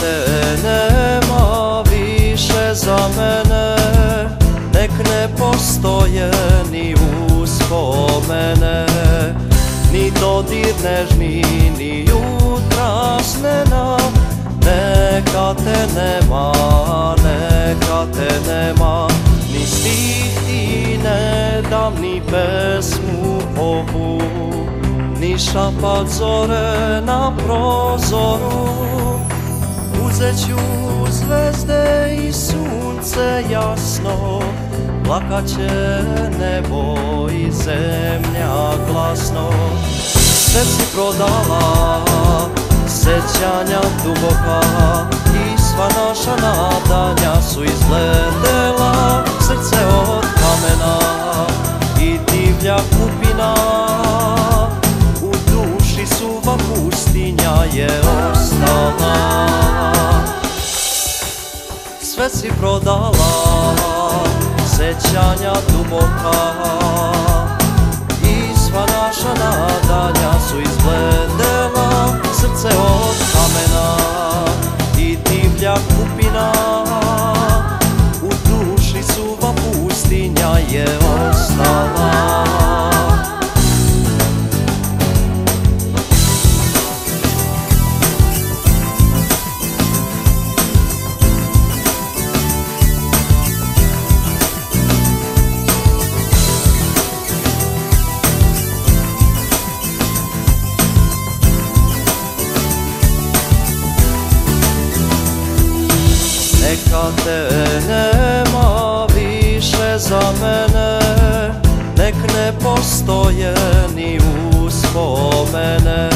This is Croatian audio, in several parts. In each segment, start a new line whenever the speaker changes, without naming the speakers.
te nema više za mene. Nek ne postoje ni uspomene Ni dodir nežni, ni jutra snena. Neka te nema, neka te nema. Ni stih ti ne dam, ni pesmu ovu Ni šapat zore na prozoru Uzet ću zvezde i sunce jasno Plakat će nebo i zemlja glasno. Sve si prodala, sećanja duboka I sva naša nadanja su izgledela. Srce od kamena i divlja kupina U duši suva pustinja je Sve si prodala, sećanja duboka. I sva naša nadanja su izgledela Srce od kamena i divlja kupina Neka te nema više za mene Nek ne postoje ni uspomene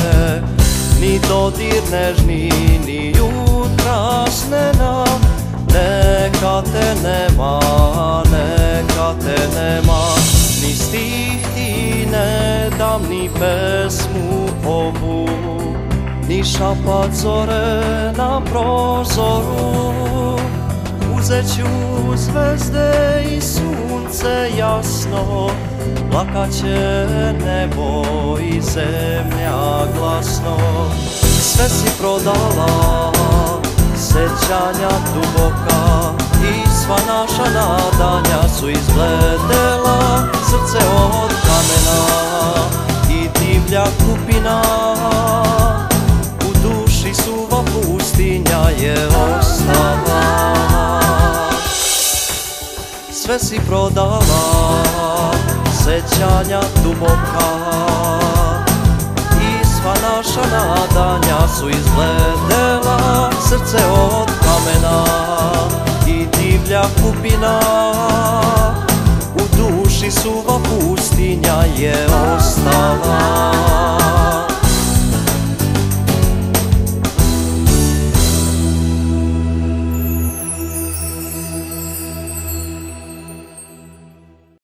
Ni dodir nežni, ni jutra snena Neka te nema, neka te nema Ni stih ti ne dam, ni pesmu ovu ni šapat zore na prozoru Uzet ću zvezde i sunce jasno Plakat nebo i zemlja glasno. Sve si prodala, sećanja duboka I sva naša nadanja su izgledela. Srce od kamena i divlja kupina u duši suva pustinja je ostala Sve si prodala, sećanja duboka. I sva naša nadanja su izgledela Srce od kamena i divlja kupina. U duši suva pustinja je ostala